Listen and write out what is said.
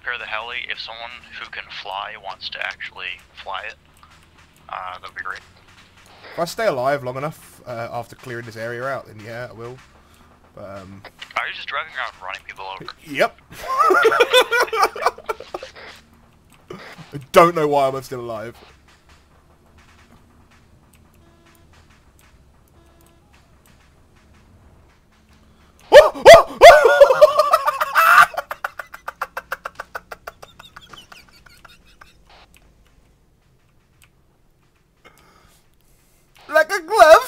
repair the heli, if someone who can fly wants to actually fly it, uh, that'd be great. If I stay alive long enough uh, after clearing this area out, then yeah, I will. But, um, Are you just driving around running people over? yep. I don't know why I'm still alive. glove